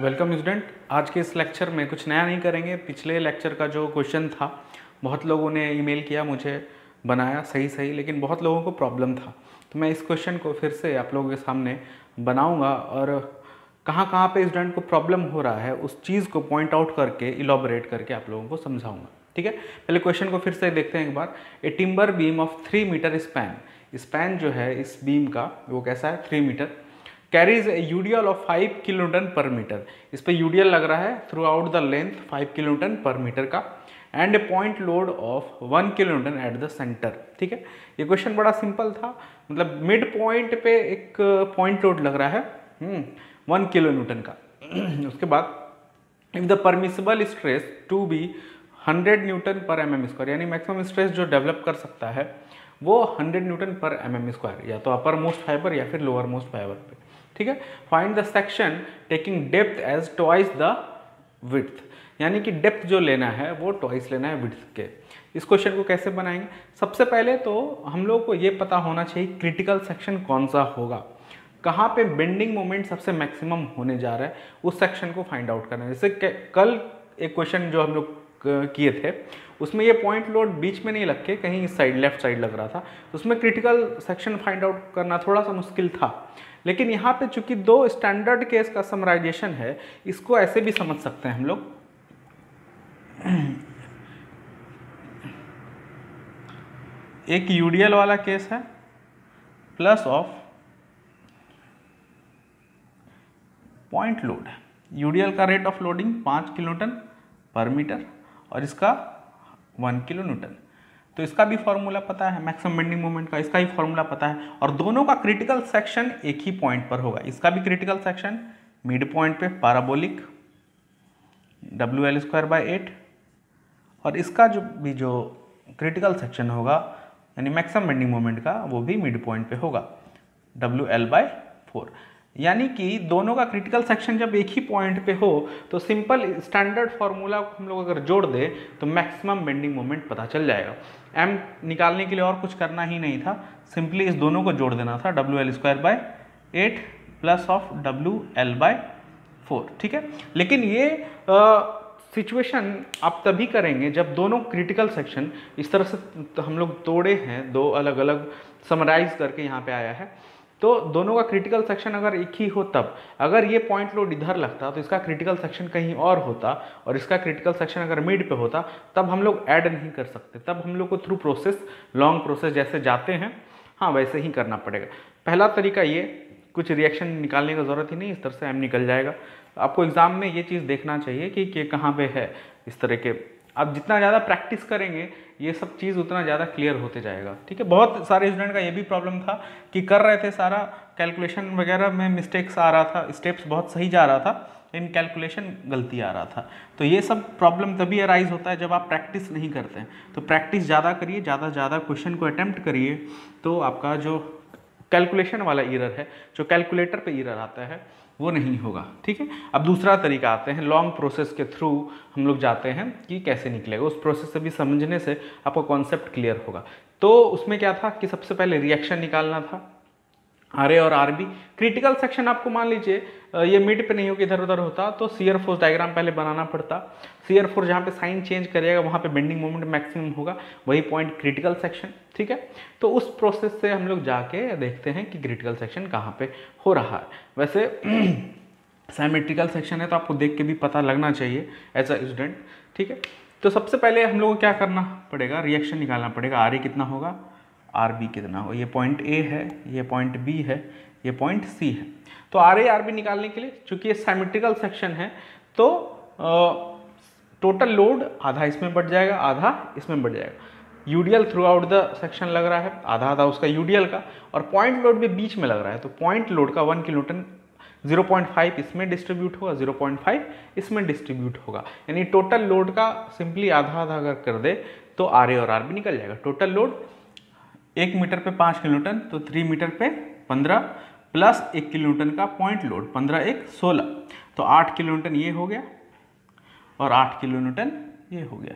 Welcome student. आज के इस लेक्चर में कुछ नया नहीं करेंगे। पिछले लेक्चर का जो क्वेश्चन था, बहुत लोगों ने ईमेल किया, मुझे बनाया सही सही, लेकिन बहुत लोगों को प्रॉब्लम था। तो मैं इस क्वेश्चन को फिर से आप लोगों के सामने बनाऊँगा और कहाँ कहाँ पे स्टूडेंट को प्रॉब्लम हो रहा है, उस चीज़ को पॉइंट आउट करके, इलाबोरेट करके आप लोगों को समझाऊँगा। ठीक है? पहले क्वेश्चन को फिर से देखते हैं एक बार। A timber beam of three metre span. Span जो है, इस बीम का, वो कैसा है? Three metre. Carries a UDL of five kiloton per metre इस पर यूडियल लग रहा है throughout the length five kiloton per metre का and a point load of one kiloton at the centre ठीक है? ये क्वेश्चन बड़ा सिंपल था। मतलब मिड पॉइंट पे एक पॉइंट लोड लग रहा है। वन किलो न्यूटन का। उसके बाद if the permissible stress to be hundred newton per M M square यानी मैक्सिमम स्ट्रेस जो डेवलप कर सकता है, वो hundred newton per M M square या तो अपर मोस्ट फाइबर या फिर लोअर मोस्ट फाइबर पे। ठीक है? Find the section taking depth as twice the width यानी कि डेप्थ जो लेना है, वो ट्वाइस लेना है विथ के। इस क्वेश्चन को कैसे बनाएँगे? सबसे पहले तो हम लोग को ये पता होना चाहिए क्रिटिकल सेक्शन कौन सा होगा। कहाँ पे बेंडिंग मोमेंट सबसे मैक्सिमम होने जा रहा है, उस सेक्शन को फाइंड आउट करना है। जैसे कल एक क्वेश्चन जो हम लोग किए थे, उसमें ये पॉइंट लोड बीच में नहीं लग के कहीं इस साइड लेफ़्ट साइड लग रहा था। उसमें क्रिटिकल सेक्शन फाइंड आउट करना थोड़ा सा मुश्किल था। लेकिन यहाँ पे चूँकि दो स्टैंडर्ड केस का समराइजेशन है, इसको ऐसे भी समझ सकते हैं हम लोग। एक यूडीएल वाला केस है plus of point load UDL का रेट ऑफ़ लोडिंग पाँच किलोटन पर मीटर और इसका वन किलो न्यूटन तो इसका भी फॉर्मूला पता है मैक्सिमम बेंडिंग मोमेंट का इसका भी फॉर्मूला पता है और दोनों का क्रिटिकल सेक्शन एक ही पॉइंट पर होगा। इसका भी क्रिटिकल सेक्शन मिड पॉइंट पे parabolic W L square by eight और इसका जो भी जो क्रिटिकल सेक्शन होगा, यानी मैक्सिमम बेंडिंग मोमेंट का, वो भी मिड पॉइंट पे होगा डब्ल्यू एल बाई फोर यानी कि दोनों का क्रिटिकल सेक्शन जब एक ही पॉइंट पे हो तो सिंपल स्टैंडर्ड फार्मूला हम लोग अगर जोड़ दे तो मैक्सिमम बेंडिंग मोमेंट पता चल जाएगा। एम निकालने के लिए और कुछ करना ही नहीं था। सिंपली इस दोनों को जोड़ देना था W L square by eight plus of W L by four ठीक है? लेकिन ये सिचुएशन आप तभी करेंगे जब दोनों क्रिटिकल सेक्शन इस तरह से हम लोग तोड़े हैं, दो अलग अलग समराइज करके यहाँ पे आया है। तो दोनों का क्रिटिकल सेक्शन अगर एक ही हो तब अगर ये पॉइंट लोड इधर लगता तो इसका क्रिटिकल सेक्शन कहीं और होता और इसका क्रिटिकल सेक्शन अगर मिड पे होता तब हम लोग ऐड नहीं कर सकते। तब हम लोग को थ्रू प्रोसेस लॉन्ग प्रोसेस जैसे जाते हैं हाँ वैसे ही करना पड़ेगा। पहला तरीका ये कुछ रिएक्शन निकालने की ज़रूरत ही नहीं इस तरह से एम निकल जाएगा। आपको एग्ज़ाम में ये चीज़ देखना चाहिए कि, कि कहाँ पे है इस तरह के। आप जितना ज़्यादा प्रैक्टिस करेंगे ये सब चीज़ उतना ज़्यादा क्लियर होते जाएगा। ठीक है, बहुत सारे स्टूडेंट का ये भी प्रॉब्लम था कि कर रहे थे सारा कैलकुलेशन वगैरह में मिस्टेक्स आ रहा था स्टेप्स बहुत सही जा रहा था इन कैलकुलेशन गलती आ रहा था। तो ये सब प्रॉब्लम तभी अराइज होता है जब आप प्रैक्टिस नहीं करते। तो प्रैक्टिस ज़्यादा करिए, ज़्यादा ज़्यादा क्वेश्चन को अटैम्प्ट करिए। तो आपका जो कैलकुलेशन वाला ईरर है, जो कैलकुलेटर पे ईरर आता है वो नहीं होगा, ठीक है? अब दूसरा तरीका आते हैं लॉन्ग प्रोसेस के थ्रू हम लोग जाते हैं कि कैसे निकलेगा। उस प्रोसेस से भी समझने से आपका कॉन्सेप्ट क्लियर होगा। तो उसमें क्या था कि सबसे पहले रिएक्शन निकालना था। आर ए और आर बी। क्रिटिकल सेक्शन आपको मान लीजिए ये मिड पे नहीं होगी इधर उधर होता तो सीयर फोर्स डायग्राम पहले बनाना पड़ता। सीयर फोर्स जहाँ पे साइन चेंज करेगा, वहाँ पे बेंडिंग मोमेंट मैक्सिमम होगा। वही पॉइंट क्रिटिकल सेक्शन ठीक है? तो उस प्रोसेस से हम लोग जाके देखते हैं कि क्रिटिकल सेक्शन कहाँ पे हो रहा है। वैसे साइमेट्रिकल सेक्शन है तो आपको देख के भी पता लगना चाहिए एज अ स्टूडेंट ठीक है? तो सबसे पहले हम लोग को क्या करना पड़ेगा? रिएक्शन निकालना पड़ेगा आर ए कितना होगा? आर बी कितना हो? ये पॉइंट ए है, ये पॉइंट बी है, ये पॉइंट सी है। तो आर ए, आर बी निकालने के लिए, चूँकि ये साइमेट्रिकल सेक्शन है तो टोटल लोड आधा इसमें बढ़ जाएगा, आधा इसमें बढ़ जाएगा। UDL throughout the section लग रहा है, आधा आधा उसका यूडीएल का, और पॉइंट लोड भी बीच में लग रहा है तो पॉइंट लोड का वन किलोटन 0.5 इसमें डिस्ट्रीब्यूट होगा 0.5 इसमें डिस्ट्रीब्यूट होगा। यानी टोटल लोड का सिंपली आधा आधा अगर कर दे तो आर ए और आर बी निकल जाएगा। टोटल लोड एक मीटर पे पाँच किलोमीटर तो थ्री मीटर पे पंद्रह, प्लस एक किलोमीटर का पॉइंट लोड, पंद्रह एक सोलह। तो आठ किलोमीटर ये हो गया और आठ किलोमीटर ये हो गया।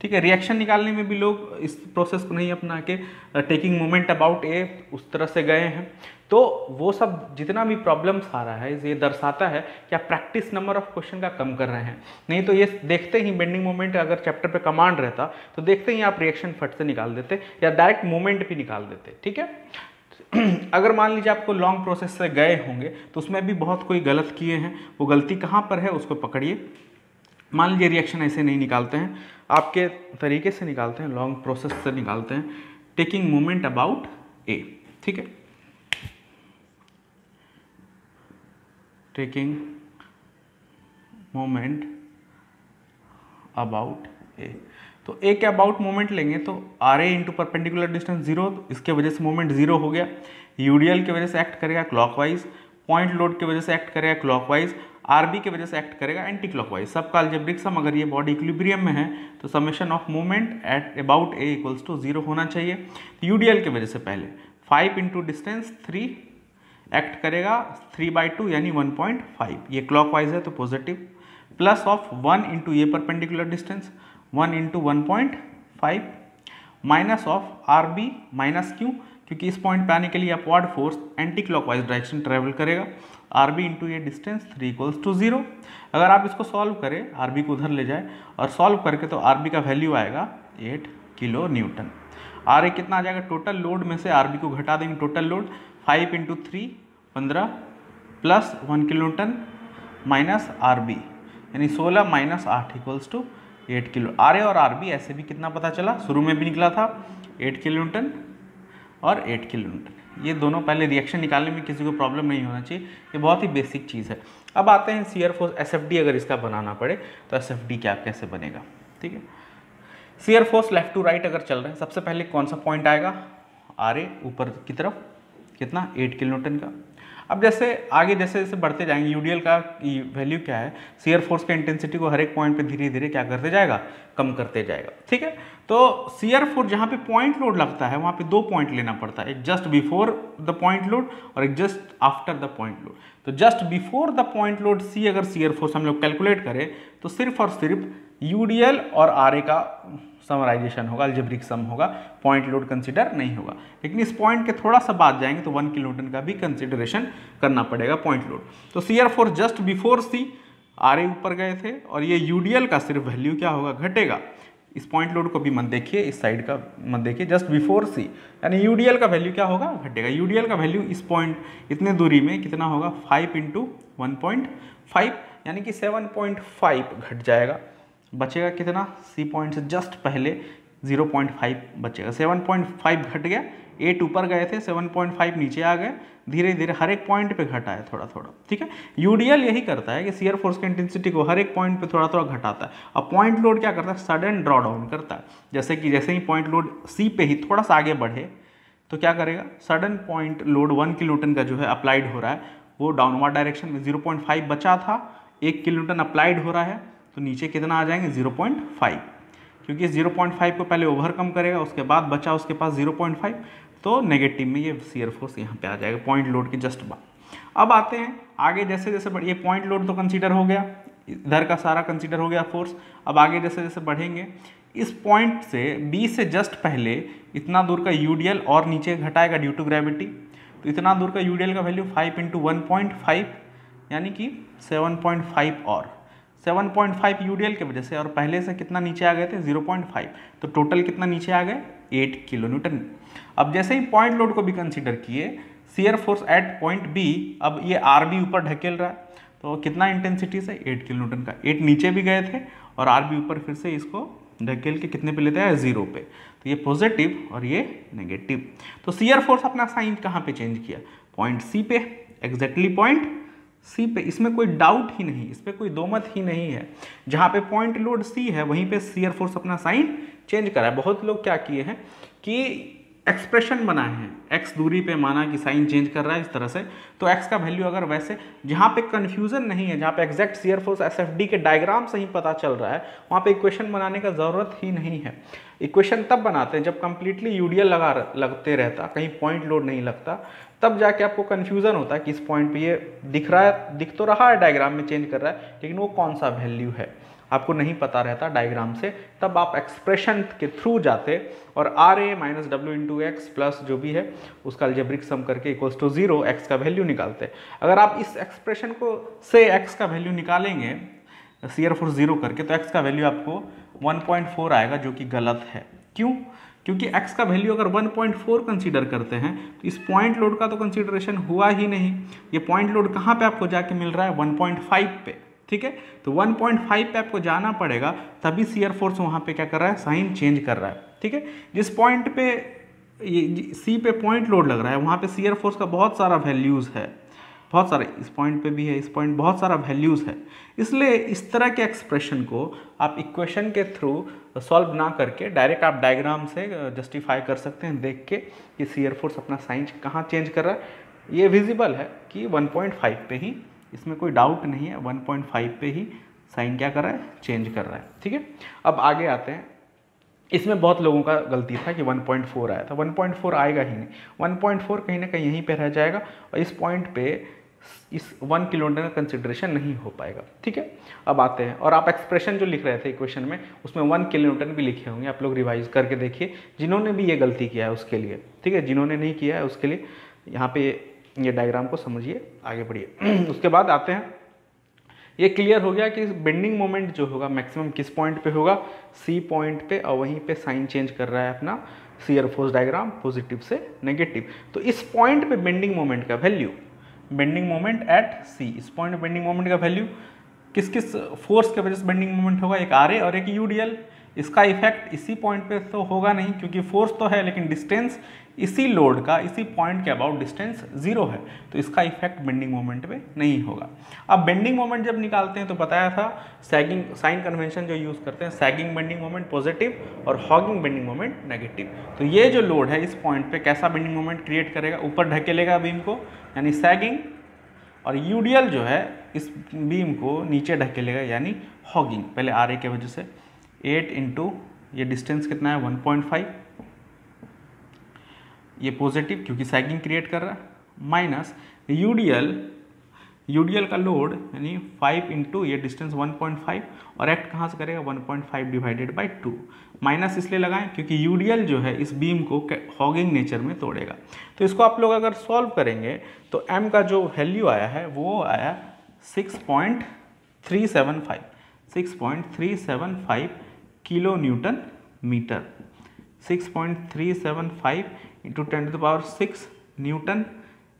ठीक है, रिएक्शन निकालने में भी लोग इस प्रोसेस को नहीं अपना के टेकिंग मोमेंट अबाउट ए उस तरह से गए हैं। तो वो सब जितना भी प्रॉब्लम्स आ रहा है, ये दर्शाता है कि आप प्रैक्टिस नंबर ऑफ़ क्वेश्चन का कम कर रहे हैं। नहीं तो ये देखते ही बेंडिंग मोमेंट अगर चैप्टर पे कमांड रहता तो देखते ही आप रिएक्शन फट से निकाल देते या डायरेक्ट मोमेंट भी निकाल देते, ठीक है? अगर मान लीजिए आपको लॉन्ग प्रोसेस से गए होंगे तो उसमें भी बहुत कोई गलत किए हैं, वो गलती कहाँ पर है, उसको पकड़िए। मान लीजिए रिएक्शन ऐसे नहीं निकालते हैं, आपके तरीके से निकालते हैं लॉन्ग प्रोसेस से निकालते हैं टेकिंग मोमेंट अबाउट ए ठीक है? टेकिंग मोमेंट अबाउट ए तो ए के अबाउट मोमेंट लेंगे तो R A into perpendicular distance zero इसके वजह से मोमेंट ज़ीरो हो गया। यूडीएल की वजह से एक्ट करेगा क्लॉकवाइज पॉइंट लोड की वजह से एक्ट करेगा क्लॉकवाइज आरबी की वजह से एक्ट करेगा एंटी क्लॉकवाइज सबका अल्जेब्रिक सम अगर ये बॉडी इक्विलिब्रियम में है तो summation of movement at about A equals to zero होना चाहिए। यूडीएल की वजह से पहले। Five into distance three act करेगा थ्री बाई टू यानी वन पॉइंट फाइव। ये क्लॉकवाइज है तो positive plus of one into ये perpendicular distance one into one point five. Minus of R B minus क्यों क्योंकि इस पॉइंट पे आने के लिए upward force anti clockwise direction travel करेगा। आर बी इंटू ये distance three equals to zero अगर आप इसको सॉल्व करें आर बी को उधर ले जाए और सॉल्व करके तो आर बी का वैल्यू आएगा eight kilo newton. R A कितना आ जाएगा? टोटल लोड में से आर बी को घटा देंगे total load five into three पंद्रह plus one kilo newton minus R B, यानी सोलह माइनस आठ equals to eight kilo. R A और आर बी ऐसे भी कितना पता चला? शुरू में भी निकला था एट किलो न्यूटन और एट किलो न्यूटन। ये दोनों पहले रिएक्शन निकालने में किसी को प्रॉब्लम नहीं होना चाहिए। ये बहुत ही बेसिक चीज़ है। अब आते हैं C R force S F D अगर इसका बनाना पड़े तो एस एफ़ डी क्या, कैसे बनेगा? ठीक है? C R force left to right अगर चल रहे हैं, सबसे पहले कौन सा पॉइंट आएगा? आर ए, ऊपर की तरफ़। कितना? एट किलो न्यूटन का। अब जैसे, आगे जैसे जैसे बढ़ते जाएँगे यूडीएल का वैल्यू क्या है? सीयर फोर्स का इंटेंसिटी को हर एक पॉइंट पे धीरे धीरे क्या करते जाएगा? कम करते जाएगा। ठीक है? तो सीयर फोर्स जहाँ पे पॉइंट लोड लगता है, वहाँ पे दो पॉइंट लेना पड़ता है। एक just before the point load और एक just after the point load तो just before the point load C अगर सीयर फोर्स हम लोग कैलकुलेट करें तो सिर्फ़ और सिर्फ़ यूडीएल और आरए का समराइजेशन होगा, अल्जेब्रिक सम होगा, पॉइंट लोड कंसिडर नहीं होगा। लेकिन इस पॉइंट के थोड़ा सा बाद जाएँगे तो वन किलोटन का भी कंसिडरेशन करना पड़ेगा पॉइंट लोड। तो C R for just before C R A ऊपर गए थे और ये यूडीएल का सिर्फ़ वैल्यू क्या होगा? घटेगा। इस पॉइंट लोड को भी मत देखिए, इस साइड का मत देखिए, जस्ट बिफोर सी। यानी यूडीएल का वैल्यू क्या होगा? घटेगा। यूडीएल का वैल्यू इस पॉइंट, इतने दूरी में कितना होगा? Five into one point five, यानी कि सेवन पॉइंट फाइव घट जाएगा। बचेगा कितना? सी पॉइंट से जस्ट पहले 0.5 बचेगा। 7.5 घट गया एट ऊपर गए थे 7.5 नीचे आ गए धीरे धीरे हर एक पॉइंट पे घटा है थोड़ा थोड़ा ठीक है? यूडीएल यही करता है कि सीयर फोर्स की इंटेंसिटी को हर एक पॉइंट पे थोड़ा थोड़ा घटाता है। और पॉइंट लोड क्या करता है? सडन ड्रॉ डाउन करता है। जैसे कि, जैसे ही पॉइंट लोड सी पे ही थोड़ा सा आगे बढ़े तो क्या करेगा? Sudden point load one kiloton का जो है अप्लाइड हो रहा है, वो डाउनवर्ड डायरेक्शन में ज़ीरो बचा था, एक किलोटन अप्लाइड हो रहा है तो नीचे कितना आ जाएँगे? 0.5 क्योंकि इस 0.5 को पहले ओवरकम करेगा, उसके बाद बचा उसके पास 0.5 तो नेगेटिव में ये सीयर फोर्स यहाँ पे आ जाएगा पॉइंट लोड के जस्ट बाद। अब आते हैं, आगे जैसे जैसे ये पॉइंट लोड तो कंसीडर हो गया, इधर का सारा कंसीडर हो गया फोर्स अब आगे जैसे जैसे बढ़ेंगे, इस पॉइंट से बी से जस्ट पहले इतना दूर का यूडीएल और नीचे घटाएगा ड्यू टू ग्रेविटी तो इतना दूर का यूडीएल का value five into one point five यानी कि सेवन पॉइंट फाइव और 7.5 यूडीएल की वजह से, और पहले से कितना नीचे आ गए थे? 0.5 तो टोटल कितना नीचे आ गए? 8 किलो न्यूटन अब जैसे ही पॉइंट लोड को भी कंसीडर किए shear force at point B अब ये आर बी ऊपर ढकेल रहा है। तो कितना इंटेंसिटी से? 8 किलो न्यूटन का। 8 नीचे भी गए थे, और आर बी ऊपर फिर से इसको ढकेल के कितने पे लेते हैं? ज़ीरो पे। तो ये पॉजिटिव और ये नेगेटिव तो सीयर फोर्स अपना साइन कहाँ पे चेंज किया? पॉइंट सी पे। एग्जैक्टली पॉइंट सी पे, इसमें कोई डाउट ही नहीं, इस पर कोई दो मत ही नहीं है। जहाँ पे पॉइंट लोड सी है, वहीं पे सीयर फोर्स अपना साइन चेंज करा है। बहुत लोग क्या किए हैं कि एक्सप्रेशन बनाए हैं। एक्स दूरी पे माना कि साइन चेंज कर रहा है, इस तरह से। तो एक्स का वैल्यू अगर वैसे, जहाँ पे कन्फ्यूज़न नहीं है, जहाँ पे एग्जैक्ट सीयर फोर्स एस के डायग्राम से ही पता चल रहा है, वहाँ पे इक्वेशन बनाने का ज़रूरत ही नहीं है। इक्वेशन तब बनाते हैं जब कंप्लीटली यूडीएल लगा लगते रहता, कहीं पॉइंट लोड नहीं लगता, तब जाके आपको कन्फ्यूज़न होता है कि इस पॉइंट पर ये दिख रहा है, दिख तो रहा है डायग्राम में चेंज कर रहा है, लेकिन वो कौन सा वैल्यू है? आपको नहीं पता रहता डायग्राम से, तब आप एक्सप्रेशन के थ्रू जाते और R A minus W into X plus जो भी है, उसका अल्जेब्रिक सम करके इक्वल्स टू ज़ीरो एक्स का वैल्यू निकालते। अगर आप इस एक्सप्रेशन को से एक्स का वैल्यू निकालेंगे सी आर फोर ज़ीरो करके तो एक्स का वैल्यू आपको 1.4 आएगा, जो कि गलत है। क्यों? क्योंकि x का वैल्यू अगर 1.4 कंसीडर करते हैं तो इस पॉइंट लोड का तो कंसीडरेशन हुआ ही नहीं। ये पॉइंट लोड कहाँ पे आपको जाके मिल रहा है? 1.5 पे। ठीक है? तो 1.5 पे आपको जाना पड़ेगा, तभी सीयर फोर्स वहाँ पे क्या कर रहा है? साइन चेंज कर रहा है, ठीक है? जिस पॉइंट पे ये सी पे पॉइंट लोड लग रहा है, वहाँ पे सीयर फोर्स का बहुत सारा वैल्यूज़ है। बहुत सारे, इस पॉइंट पे भी है, इस पॉइंट बहुत सारा वैल्यूज़ है। इसलिए इस तरह के एक्सप्रेशन को आप इक्वेशन के थ्रू सॉल्व ना करके डायरेक्ट आप डायग्राम से जस्टिफाई कर सकते हैं, देख के कि सीयर फोर्स अपना साइन कहाँ चेंज कर रहा है। ये विजिबल है कि 1.5 पे ही इसमें कोई डाउट नहीं है 1.5 पे ही साइन क्या कर रहा है? चेंज कर रहा है, ठीक है? अब आगे आते हैं। इसमें बहुत लोगों का गलती था कि 1.4 आया था। 1.4 आएगा ही नहीं। 1.4 कहीं ना कहीं यहीं पे रह जाएगा और इस पॉइंट पे इस वन किलोमीटर का कंसिड्रेशन नहीं हो पाएगा, ठीक है? अब आते हैं। और आप एक्सप्रेशन जो लिख रहे थे इक्वेशन में, उसमें वन किलोमीटर भी लिखे होंगे। आप लोग रिवाइज करके देखिए। जिन्होंने भी ये गलती किया है उसके लिए, ठीक है? जिन्होंने नहीं किया है उसके लिए, यहाँ पे ये डायग्राम को समझिए, आगे बढ़िए। उसके बाद आते हैं। ये क्लियर हो गया कि बेंडिंग मोमेंट जो होगा मैक्सिमम किस पॉइंट पे होगा? सी पॉइंट पे, और वहीं पे साइन चेंज कर रहा है अपना सीयर फोर्स डायग्राम पॉजिटिव से नेगेटिव तो इस पॉइंट पे बेंडिंग मोमेंट का value bending moment at C इस पॉइंट बेंडिंग मोमेंट का वैल्यू किस किस फोर्स के वजह से बेंडिंग मोमेंट होगा? एक आर और एक यूडीएल इसका इफ़ेक्ट इसी पॉइंट पे तो होगा नहीं, क्योंकि फोर्स तो है, लेकिन डिस्टेंस इसी लोड का, इसी पॉइंट के अबाउट डिस्टेंस ज़ीरो है। तो इसका इफ़ेक्ट बेंडिंग मोमेंट पे नहीं होगा। अब बेंडिंग मोमेंट जब निकालते हैं तो बताया था सैगिंग साइन कन्वेंशन जो यूज़ करते हैं सैगिंग बेंडिंग मोमेंट पॉजिटिव और हॉगिंग बेंडिंग मोमेंट नेगेटिव तो ये जो लोड है, इस पॉइंट पे कैसा बेंडिंग मोमेंट क्रिएट करेगा? ऊपर ढकेलेगा बीम को, यानी सैगिंग और यूडियल जो है, इस बीम को नीचे ढकेलेगा, यानी हॉगिंग पहले आर के वजह से। एट इंटू ये डिस्टेंस कितना है? वन पॉइंट फाइव ये पॉजिटिव क्योंकि सैगिंग क्रिएट कर रहा है। माइनस यूडीएल यूडीएल का लोड यानी फाइव इंटू ये डिस्टेंस 1.5 और एक्ट कहाँ से करेगा? 1.5 डिवाइडेड बाई टू माइनस इसलिए लगाएँ क्योंकि यूडीएल जो है, इस बीम को हॉगिंग नेचर में तोड़ेगा। तो इसको आप लोग अगर सॉल्व करेंगे तो एम का जो वैल्यू आया है, वो आया 6.375 6.375 kilo newton metre 6.375 into ten to the power six newton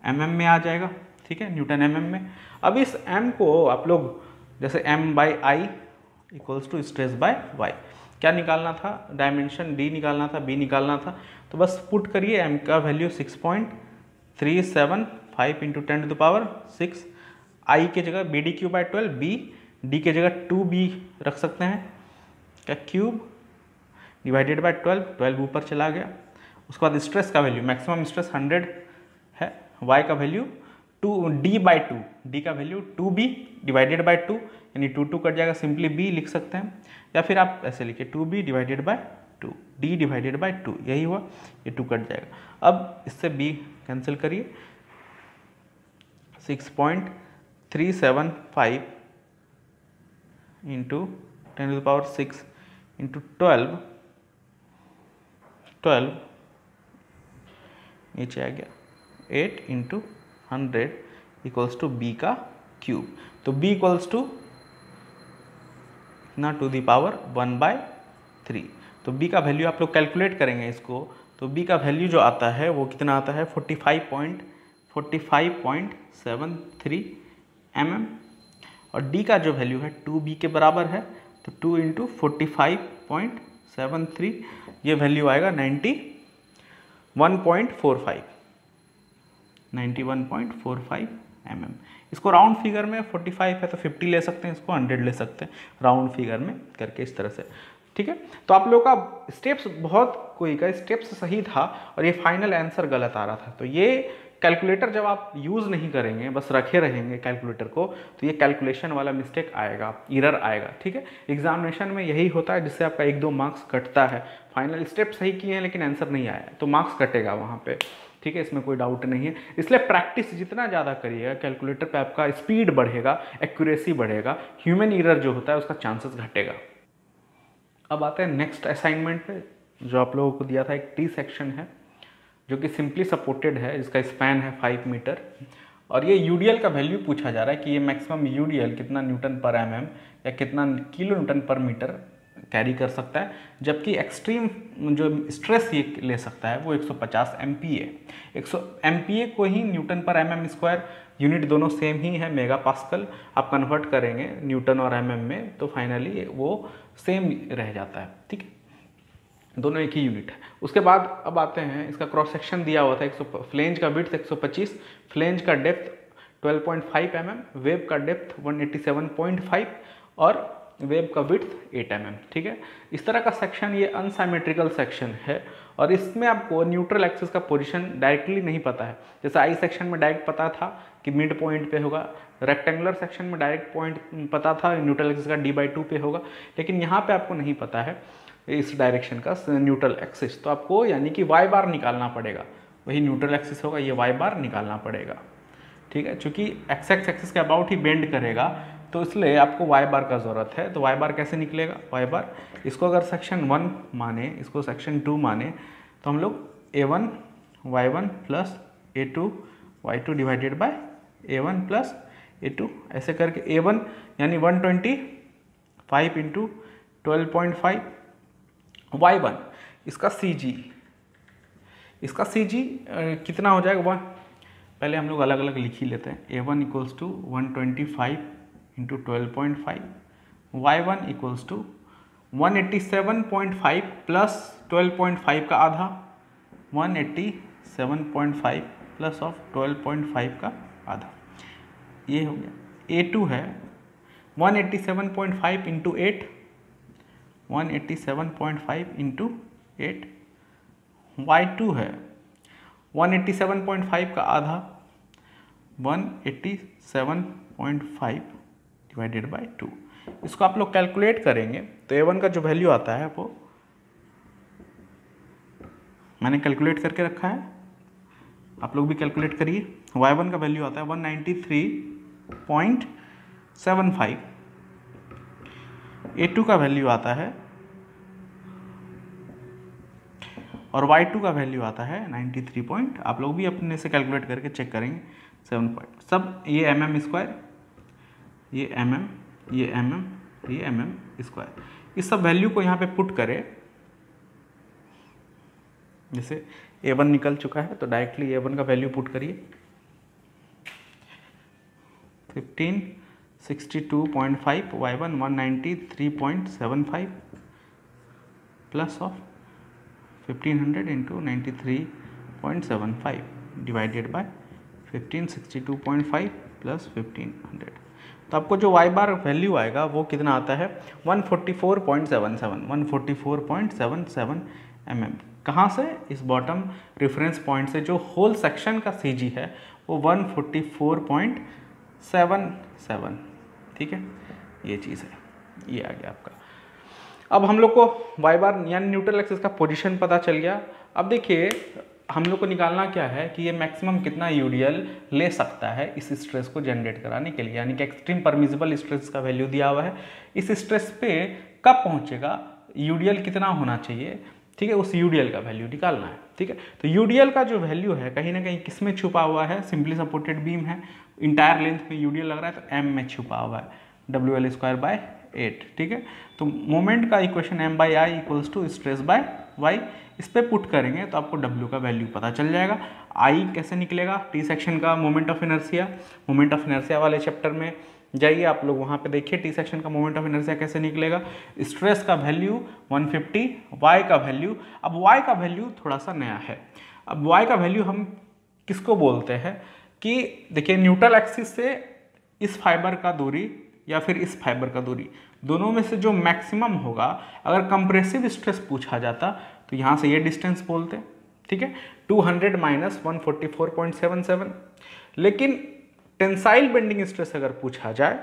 M mm में आ जाएगा, ठीक है? न्यूटन एम mm में। अब इस एम को आप लोग, जैसे M by I equals to stress by Y क्या निकालना था? डायमेंशन डी निकालना था बी निकालना था। तो बस पुट करिए एम का value six point three seven five into ten to the power six I के जगह B D cube by twelve B D के जगह टू बी रख सकते हैं। क्या cube divided by twelve twelve ऊपर चला गया। उसके बाद स्ट्रेस का वैल्यू मैक्सिमम स्ट्रेस हंड्रेड है। वाई का value two D by two D का value two B divided by two यानी टू टू कट जाएगा। सिंपली बी लिख सकते हैं। या फिर आप ऐसे लिखिए two B divided by two D divided by two यही हुआ, ये टू कट जाएगा। अब इससे बी कैंसिल करिए। Six point three seven five into ten to power six into twelve twelve नीचे आ गया eight into hundred equals to B का क्यूब तो बी इक्वल्स टू ना to the power one by three तो B का value आप लोग कैलकुलेट करेंगे इसको। तो बी का वैल्यू जो आता है, वो कितना आता है? Forty five point forty five point seven three M M और डी का जो वैल्यू है टू बी के बराबर है। तो two into forty five point seven three ये वैल्यू आएगा ninety one point four five 91.45 mm इसको राउंड फिगर में 45 है तो 50 ले सकते हैं, इसको 100 ले सकते हैं राउंड फिगर में करके इस तरह से। ठीक है? तो आप लोग का स्टेप्स बहुत कोई का स्टेप्स सही था और ये फाइनल आंसर गलत आ रहा था। तो ये कैलकुलेटर जब आप यूज़ नहीं करेंगे, बस रखे रहेंगे कैलकुलेटर को तो ये कैलकुलेशन वाला मिस्टेक आएगा इरर आएगा, ठीक है? एग्जामिनेशन में यही होता है जिससे आपका एक दो मार्क्स कटता है। फाइनल स्टेप सही किए हैं, लेकिन आंसर नहीं आया तो मार्क्स कटेगा वहाँ पे, ठीक है? इसमें कोई डाउट नहीं है। इसलिए प्रैक्टिस जितना ज़्यादा करिएगा कैलकुलेटर पे आपका स्पीड बढ़ेगा एक्यूरेसी बढ़ेगा ह्यूमन ईरर जो होता है उसका चांसेस घटेगा। अब आते हैं नेक्स्ट असाइनमेंट पे, जो आप लोगों को दिया था, एक टी सेक्शन है। जो कि सिंपली सपोर्टेड है इसका स्पैन है फाइव मीटर। और ये यूडीएल का वैल्यू पूछा जा रहा है कि ये मैक्सिमम यूडीएल कितना न्यूटन पर एम mm या कितना kilo newton per metre carry कर सकता है, जबकि एक्सट्रीम जो स्ट्रेस ये ले सकता है, वो 150 एम पी ए सौ एम पी ए को ही newton per M M square unit दोनों सेम ही है मेगा पास्कल आप कन्वर्ट करेंगे न्यूटन और एम एम में तो फाइनली वो सेम रह जाता है, ठीक है? दोनों एक ही यूनिट है। उसके बाद अब आते हैं, इसका क्रॉस सेक्शन दिया हुआ था एक सौ फ्लेंज का विड्थ 125 फ्लेंज का डेप्थ 12.5 पॉइंट mm वेब का डेप्थ 187.5 और वेब का विड्थ 8 mm ठीक है? इस तरह का सेक्शन ये अनसाइमेट्रिकल सेक्शन है और इसमें आपको न्यूट्रल एक्सिस का पोजीशन डायरेक्टली नहीं पता है। जैसे आई सेक्शन में डायरेक्ट पता था कि मिड पॉइंट पे होगा रेक्टेंगुलर सेक्शन में डायरेक्ट पॉइंट पता था न्यूट्रल एक्सिस का डी बाई टू पे होगा, लेकिन यहाँ पे आपको नहीं पता है। इस डायरेक्शन का न्यूट्रल एक्सिस तो आपको यानी कि वाई बार निकालना पड़ेगा। वही न्यूट्रल एक्सिस होगा, ये वाई बार निकालना पड़ेगा। ठीक है? चूँकि एक्स एक्स एक्सिस के अबाउट ही बेंड करेगा तो इसलिए आपको वाई बार का ज़रूरत है। तो वाई बार कैसे निकलेगा? वाई बार इसको अगर सेक्शन वन माने, इसको सेक्शन टू माने तो हम लोग A one Y one plus A two Y two divided by A one plus A two ऐसे करके ए वन यानी one twenty five into twelve point five Y one इसका सी जी इसका सी जी कितना हो जाएगा? वन पहले हम लोग अलग अलग लिख ही लेते हैं। A one equals to one twenty five into twelve point five Y one equals to one eighty seven point five plus twelve point five का आधा one eighty seven point five plus of twelve point five का आधा। ये हो गया। A two है one eighty seven point five into eight 187.5 into eight Y two है। 187.5 का आधा 187.5 डिवाइडेड बाय टू इसको आप लोग कैलकुलेट करेंगे तो ए वन का जो वैल्यू आता है वो मैंने कैलकुलेट करके रखा है। आप लोग भी कैलकुलेट करिए। वाई वन का वैल्यू आता है 193.75 ए टू का वैल्यू आता है और वाई टू का वैल्यू आता है 93 पॉइंट आप लोग भी अपने से कैलकुलेट करके चेक करेंगे। सेवन पॉइंट सब ये एम एम स्क्वायर ये एम एम ये एम एम ये एम एम स्क्वायर इस सब वैल्यू को यहाँ पे पुट करें। जैसे ए वन निकल चुका है तो डायरेक्टली ए वन का वैल्यू पुट करिए। Fifteen sixty two point five Y one one ninety three point seven five plus of fifteen hundred into ninety three point seven five divided by fifteen sixty two point five plus fifteen hundred तो आपको जो Y बार value आएगा, वो कितना आता है? One forty four point seven seven one forty four point seven seven M M कहाँ से? इस बॉटम रेफरेंस पॉइंट से जो होल सेक्शन का सी जी है, वो one forty four point seven seven ठीक है? ये चीज़ है। ये आ गया आपका। अब हम लोग को वाई बार यानी न्यूट्रल एक्सिस का पोजीशन पता चल गया। अब देखिए, हम लोग को निकालना क्या है कि ये मैक्सिमम कितना यूडियल ले सकता है इस स्ट्रेस को जनरेट कराने के लिए। यानी कि एक्सट्रीम परमिजिबल स्ट्रेस का वैल्यू दिया हुआ है। इस स्ट्रेस पे कब पहुंचेगा? यूडियल कितना होना चाहिए? ठीक है, उस यूडियल का वैल्यू निकालना है। ठीक है तो यूडियल का जो वैल्यू है, कहीं ना कहीं किसमें छुपा हुआ है? सिंपली सपोर्टेड बीम है। इंटायर लेंथ में यूडियल लग रहा है तो एम में छुपा हुआ है। W L square by eight, ठीक है? तो मोमेंट का equation M by I equals to stress by Y इस पर पुट करेंगे तो आपको डब्ल्यू का वैल्यू पता चल जाएगा। आई कैसे निकलेगा? टी सेक्शन का moment of inertia moment of inertia वाले चैप्टर में जाइए, आप लोग वहाँ पे देखिए टी सेक्शन का मोमेंट ऑफ़ इनर्सिया कैसे निकलेगा? स्ट्रेस का वैल्यू 150 वाई का वैल्यू अब वाई का वैल्यू थोड़ा सा नया है। अब वाई का वैल्यू हम किसको बोलते हैं? कि देखिए न्यूट्रल एक्सिस से इस फाइबर का दूरी या फिर इस फाइबर का दूरी। दोनों में से जो मैक्सिमम होगा, अगर कंप्रेसिव स्ट्रेस पूछा जाता तो यहाँ से ये डिस्टेंस बोलते ठीक है? 200 हंड्रेड माइनस वन लेकिन टेंसाइल बेंडिंग स्ट्रेस अगर पूछा जाए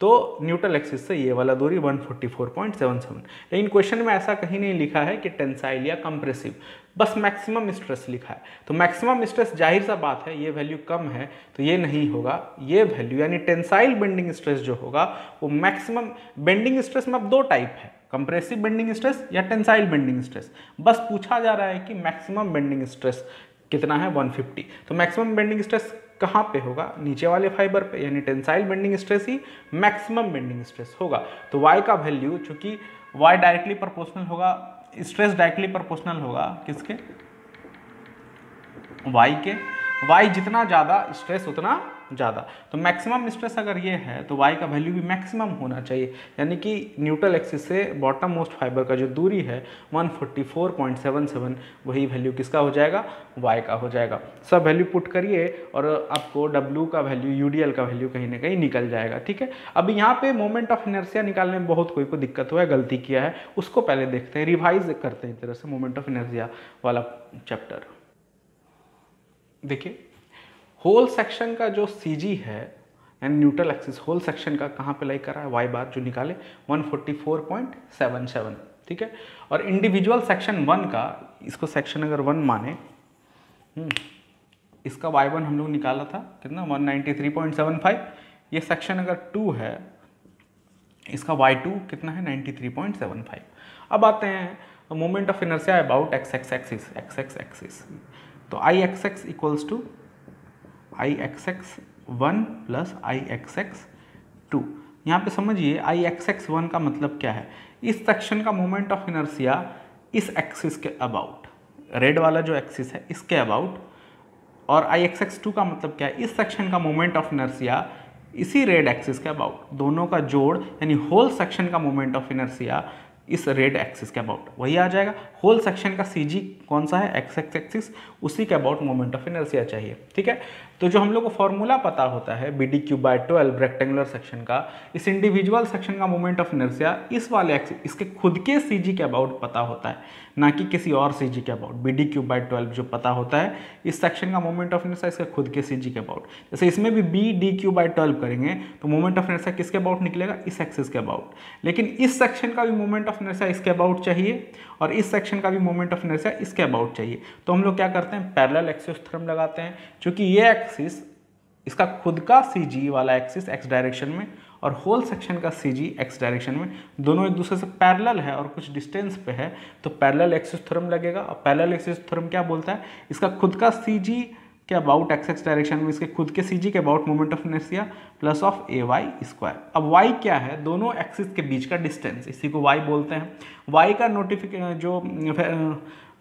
तो न्यूट्रल एक्सिस से ये वाला दूरी 144.77 लेकिन क्वेश्चन में ऐसा कहीं नहीं लिखा है कि टेंसाइल या कंप्रेसिव। बस मैक्सिमम स्ट्रेस लिखा है। तो मैक्सिमम स्ट्रेस ज़ाहिर सा बात है, ये वैल्यू कम है तो ये नहीं होगा। ये वैल्यू यानी टेंसाइल बेंडिंग स्ट्रेस जो होगा, वो मैक्सिमम बेंडिंग स्ट्रेस में अब दो टाइप है। कंप्रेसिव बेंडिंग स्ट्रेस या टेंसाइल बेंडिंग स्ट्रेस बस पूछा जा रहा है कि मैक्सिमम बेंडिंग स्ट्रेस कितना है? 150 तो मैक्सिमम बेंडिंग स्ट्रेस कहाँ पे होगा? नीचे वाले फाइबर पे, यानी टेंसाइल बेंडिंग स्ट्रेस ही मैक्सिमम बेंडिंग स्ट्रेस होगा। तो y का वैल्यू चूँकि y डायरेक्टली प्रोपोर्शनल होगा स्ट्रेस डायरेक्टली प्रोपोर्शनल होगा किसके? वाई के। वाई जितना ज़्यादा स्ट्रेस उतना ज़्यादा। तो मैक्सिमम स्ट्रेस अगर ये है तो वाई का वैल्यू भी मैक्सिमम होना चाहिए। यानी कि न्यूट्रल एक्सिस से बॉटम मोस्ट फाइबर का जो दूरी है 144.77 वही वैल्यू किसका हो जाएगा? y का हो जाएगा। सब वैल्यू पुट करिए और आपको w का वैल्यू यूडीएल का वैल्यू कहीं ना कहीं निकल जाएगा, ठीक है? अब यहाँ पे मोमेंट ऑफ़ इनर्सिया निकालने में बहुत कोई को दिक्कत हुआ है, गलती किया है, उसको पहले देखते हैं रिवाइज करते हैं तरह से मोमेंट ऑफ़ इनर्सिया वाला चैप्टर देखिए। होल सेक्शन का जो सीजी है and neutral axis whole section का कहाँ पे लाई करा है? वाई बार जो निकाले 144.77 ठीक है? और इंडिविजुअल सेक्शन वन का इसको सेक्शन अगर वन माने हम्म, इसका वाई वन हम लोग निकाला था कितना? 193.75 ये सेक्शन अगर टू है इसका वाई टू कितना है? 93.75 अब आते हैं moment of inertia about X X axis X X axis तो I X X equals to I X X one plus I X X two यहाँ पर समझिए आई एक्स एक्स वन का मतलब क्या है? इस सेक्शन का मोमेंट ऑफ़ इनर्सिया इस एक्सिस के अबाउट रेड वाला जो एक्सिस है, इसके अबाउट और आई एक्स एक्स टू का मतलब क्या है? इस सेक्शन का मोमेंट ऑफ़ इनर्सिया इसी रेड एक्सिस के अबाउट दोनों का जोड़, यानी होल सेक्शन का मोमेंट ऑफ़ इनर्सिया इस रेड एक्सिस के अबाउट वही आ जाएगा। होल सेक्शन का सीजी कौन सा है? एक्स एक्स एक्सिस उसी के अबाउट मोमेंट ऑफ़ इनर्सिया चाहिए, ठीक है? तो जो हम लोग को फॉर्मूला पता होता है B D cube by twelve rectangular section का, इस इंडिविजुअल सेक्शन का मोमेंट ऑफ़ इनर्सिया इस वाले एक्सिस इसके खुद के सीजी के अबाउट पता होता है, ना कि किसी और सीजी के about B D cube by twelve जो पता होता है, इस सेक्शन का मोमेंट ऑफ़ इनर्सिया इसके खुद के सीजी के अबाउट जैसे इसमें भी B D cube by twelve करेंगे तो मोमेंट ऑफ़ इनर्सिया किसके अबाउट निकलेगा? इस एक्सिस के अबाउट लेकिन इस सेक्शन का भी मोमेंट ऑफ़ इनर्सिया इसके अबाउट चाहिए और इस सेक्शन का भी मोमेंट ऑफ़ इनर्सिया इसके अबाउट चाहिए। तो हम लोग क्या करते हैं? पैरेलल एक्सिस थ्रम लगाते हैं, क्योंकि ये एक्सिस इसका खुद का सीजी वाला एक्सिस एक्स डायरेक्शन में और होल सेक्शन का सी जी एक्स डायरेक्शन में दोनों एक दूसरे से पैरेलल है और कुछ डिस्टेंस पे है तो पैरेलल एक्सिस थ्रम लगेगा। और पैरेलल एक्सिस थ्रम क्या बोलता है? इसका खुद का सी जी के अबाउट एक्स एक्स डायरेक्शन में, इसके खुद के सीजी के about moment of inertia plus of A Y square अब वाई क्या है? दोनों एक्सिस के बीच का डिस्टेंस इसी को वाई बोलते हैं। वाई का नोटिफिके जो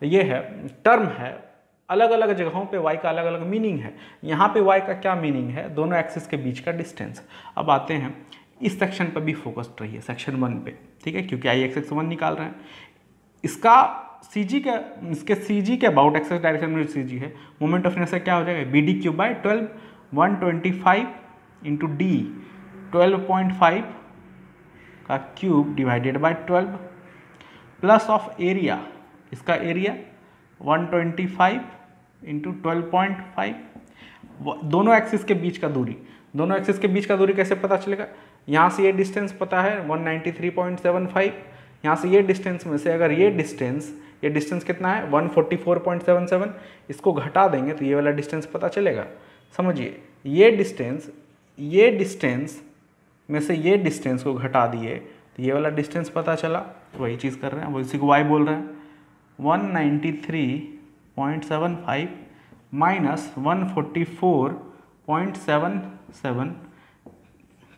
ये है टर्म है अलग अलग जगहों पे y का अलग अलग मीनिंग है। यहाँ पे y का क्या मीनिंग है? दोनों एक्सिस के बीच का डिस्टेंस अब आते हैं, इस सेक्शन पर भी फोकस्ड रहिए सेक्शन वन पे, ठीक है? क्योंकि आई एक्स एक्स वन निकाल रहे हैं। इसका सी जी के, इसके सी जी के अबाउट एक्सेस डायरेक्शन में जो सी जी है मोमेंट ऑफ़ इनर्शिया क्या हो जाएगा? B D cube by twelve one twenty five into D twelve point five का cube divided by twelve plus of area इसका area one twenty five into twelve point five दोनों axis के बीच का दूरी, दोनों एक्सिस के बीच का दूरी कैसे पता चलेगा? यहाँ से ये डिस्टेंस पता है 193.75 यहाँ से ये डिस्टेंस में से अगर ये डिस्टेंस ये डिस्टेंस कितना है? 144.77 इसको घटा देंगे तो ये वाला डिस्टेंस पता चलेगा। समझिए, ये डिस्टेंस ये डिस्टेंस में से ये डिस्टेंस को घटा दिए तो ये वाला डिस्टेंस पता चला। तो वही चीज़ कर रहे हैं वो इसी को वाई बोल रहे हैं। 193.75 माइनस 144.77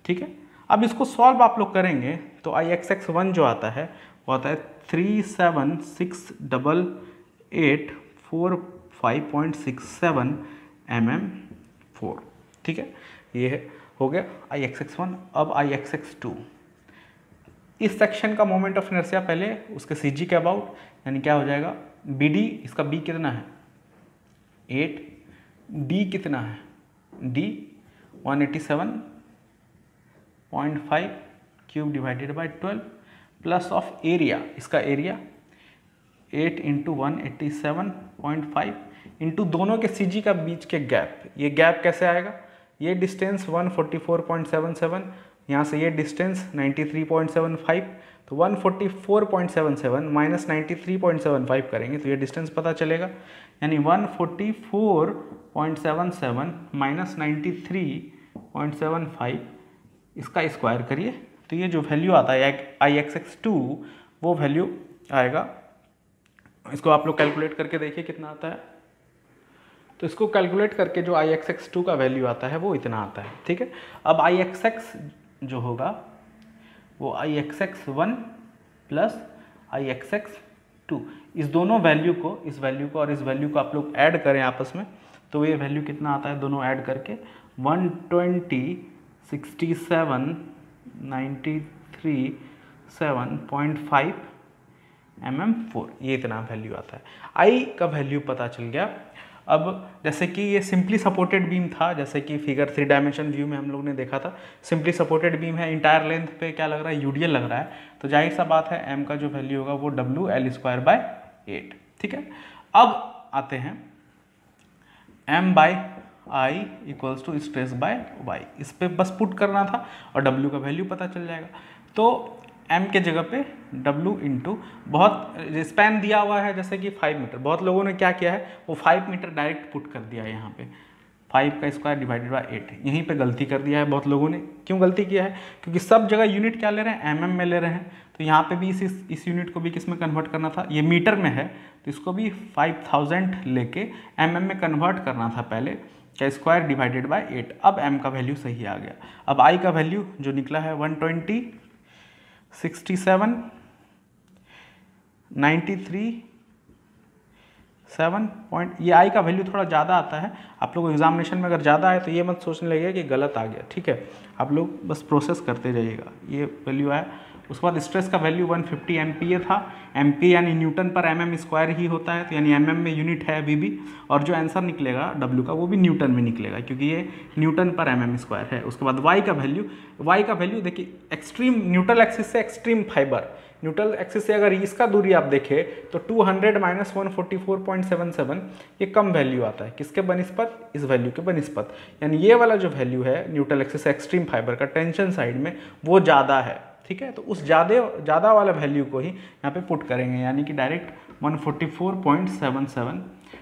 ठीक है? अब इसको सॉल्व आप लोग करेंगे तो आई एक्स एक्स वन जो आता है, वो आता है three seven six double eight four five point six seven M M four ठीक है? ये हो गया आई एक्स एक्स वन अब आई एक्स एक्स टू इस सेक्शन का मोमेंट ऑफ़ इनर्सिया पहले, उसके सी जी के अबाउट यानी क्या हो जाएगा? बी डी इसका बी कितना है? एट डी कितना है? D one eighty seven point five cube divided by twelve plus of area, इसका area eight into one eighty seven point five into दोनों के सी जी का बीच के गैप ये गैप कैसे आएगा? ये distance one forty four point seven seven, यहाँ से ये distance ninety three point seven five तो तो 144.77 माइनस नाइन्टी करेंगे तो ये डिस्टेंस पता चलेगा। यानी 144.77 माइनस नाइन्टी इसका स्क्वायर करिए। तो ये जो वैल्यू आता है आई एक्स एक्स टू वो वैल्यू आएगा। इसको आप लोग कैलकुलेट करके देखिए कितना आता है। तो इसको कैलकुलेट करके जो आई एक्स एक्स टू का वैल्यू आता है, वो इतना आता है, ठीक है? अब आई एक्स एक्स जो होगा, वो I X X one plus I X X two इस दोनों वैल्यू को, इस वैल्यू को और इस वैल्यू को आप लोग ऐड करें आपस में तो ये वैल्यू कितना आता है? दोनों ऐड करके one twenty sixty seven ninety three seven point five M M four ये इतना वैल्यू आता है। आई का वैल्यू पता चल गया। अब जैसे कि ये सिंपली सपोर्टेड बीम था, जैसे कि फिगर थ्री डायमेंशन व्यू में हम लोग ने देखा था। सिंपली सपोर्टेड बीम है इंटायर लेंथ पे क्या लग रहा है? यूडीएल लग रहा है। तो ज़ाहिर सा बात है एम का जो वैल्यू होगा वो W L square by eight ठीक है? अब आते हैं। M by I equals to stress by Y इस पर बस पुट करना था और डब्ल्यू का वैल्यू पता चल जाएगा। तो एम के जगह पे डब्ल्यू इंटू बहुत स्पैन दिया हुआ है, जैसे कि फाइव मीटर बहुत लोगों ने क्या किया है? वो फाइव मीटर डायरेक्ट पुट कर दिया है यहाँ पे। फाइव का स्क्वायर डिवाइडेड बाई एट यहीं पे गलती कर दिया है बहुत लोगों ने। क्यों गलती किया है? क्योंकि सब जगह यूनिट क्या ले रहे हैं? एम में ले रहे हैं। तो यहाँ पे भी इस इस यूनिट को भी किसमें कन्वर्ट करना था? ये मीटर में है। तो इसको भी फाइव थाउज़ेंड लेके एम में कन्वर्ट करना था पहले। क्या स्क्वायर डिवाइडेड बाई एट अब एम का वैल्यू सही आ गया। अब आई का वैल्यू जो निकला है one twenty sixty seven ninety three seven point ये आई का वैल्यू थोड़ा ज़्यादा आता है। आप लोग एग्जामिनेशन में अगर ज़्यादा आए तो ये मत सोचने लगेगा कि गलत आ गया। ठीक है? आप लोग बस प्रोसेस करते जाइएगा ये वैल्यू आया उसके बाद स्ट्रेस का वैल्यू 150 फिफ्टी था। एम यानी न्यूटन पर एम एम स्क्वायर ही होता है तो यानी एम में यूनिट है अभी भी। और जो आंसर निकलेगा डब्ल्यू का, वो भी न्यूटन में निकलेगा, क्योंकि ये न्यूटन पर एम एम स्क्वायर है। उसके बाद वाई का वैल्यू वाई का वैल्यू देखिए एक्सट्रीम न्यूट्रल एक्सिस से एक्सट्रीम फाइबर न्यूट्रल एक्सिस से अगर इसका दूरी आप देखें तो 200 हंड्रेड माइनस वन ये कम वैल्यू आता है। किसके बनस्पत? इस वैल्यू के बनस्पत। यानी ये वाला जो वैल्यू है न्यूट्रल एक्सिस एक्सट्रीम फाइबर का टेंशन साइड में, वो ज़्यादा है। ठीक है? तो उस ज़्यादा ज़्यादा वाला वैल्यू को ही यहाँ पे पुट करेंगे, यानी कि डायरेक्ट 144.77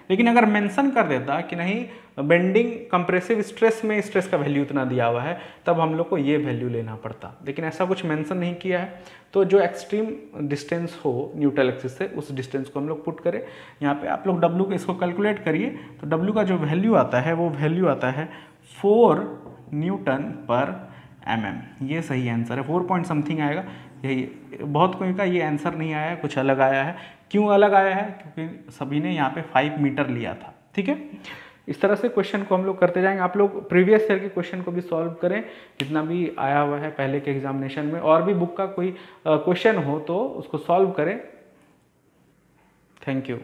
लेकिन अगर मेंशन कर देता कि नहीं बेंडिंग कंप्रेसिव स्ट्रेस में स्ट्रेस का वैल्यू इतना दिया हुआ है, तब हम लोग को ये वैल्यू लेना पड़ता। लेकिन ऐसा कुछ मेंशन नहीं किया है। तो जो एक्सट्रीम डिस्टेंस हो न्यूट्रल एक्सिस से, उस डिस्टेंस को हम लोग पुट करें। यहाँ पे आप लोग डब्ल्यू को इसको कैलकुलेट करिए। तो डब्लू का जो वैल्यू आता है, वो वैल्यू आता है फोर न्यूटन पर एम एम। ये सही आंसर है। फोर पॉइंट समथिंग आएगा। यही बहुत कोई का ये आंसर नहीं आया, कुछ अलग आया है। क्यों अलग आया है? क्योंकि सभी ने यहाँ पे फाइव मीटर लिया था। ठीक है? इस तरह से क्वेश्चन को हम लोग करते जाएँगे। आप लोग प्रीवियस ईयर के क्वेश्चन को भी सॉल्व करें। जितना भी आया हुआ है पहले के एग्जामिनेशन में। और भी बुक का कोई क्वेश्चन हो तो उसको सॉल्व करें। Thank you